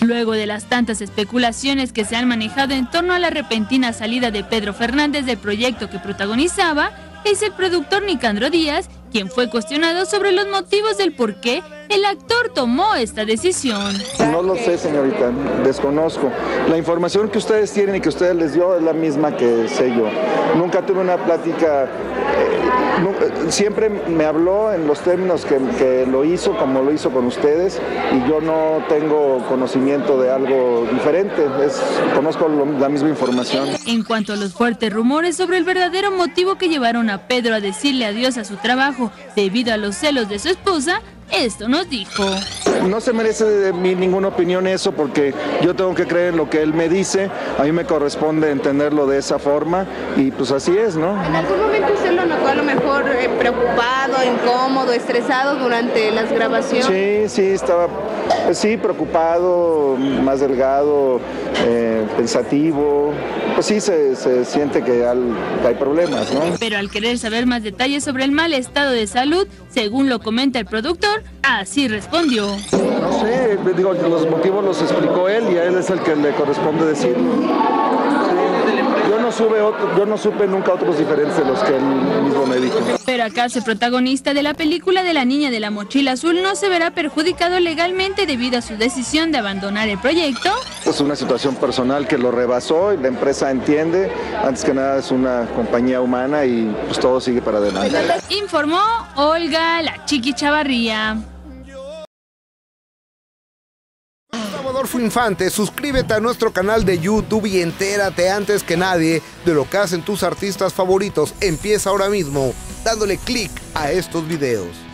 Luego de las tantas especulaciones que se han manejado en torno a la repentina salida de Pedro Fernández del proyecto que protagonizaba, es el productor Nicandro Díaz quien fue cuestionado sobre los motivos del por qué el actor tomó esta decisión. No lo sé, señorita, desconozco. La información que ustedes tienen y que ustedes les dio es la misma que sé yo. Nunca tuve una plática, eh, eh, siempre me habló en los términos que, lo hizo, como lo hizo con ustedes, y yo no tengo conocimiento de algo diferente, es, conozco la misma información. En cuanto a los fuertes rumores sobre el verdadero motivo que llevaron a Pedro a decirle adiós a su trabajo debido a los celos de su esposa, esto nos dijo. No se merece de mí ninguna opinión eso porque yo tengo que creer en lo que él me dice, a mí me corresponde entenderlo de esa forma y pues así es, ¿no? ¿En algún momento usted lo notó a lo mejor eh, preocupado, incómodo, estresado durante las grabaciones? Sí, sí, estaba, pues sí, preocupado, más delgado, eh, pensativo, pues sí se, siente que, hay problemas, ¿no? Pero al querer saber más detalles sobre el mal estado de salud, según lo comenta el productor, así respondió. No sé, digo, los motivos los explicó él y a él es el que le corresponde decir. Yo no, sube yo no supe nunca otros diferentes de los que él mismo me dijo. Pero acaso el protagonista de la película de la niña de la mochila azul no se verá perjudicado legalmente debido a su decisión de abandonar el proyecto. Es una situación personal que lo rebasó y la empresa entiende. Antes que nada es una compañía humana y pues todo sigue para adelante. Informó Olga La Chiqui Chavarría. Adolfo Infante, suscríbete a nuestro canal de YouTube y entérate antes que nadie de lo que hacen tus artistas favoritos. Empieza ahora mismo dándole clic a estos videos.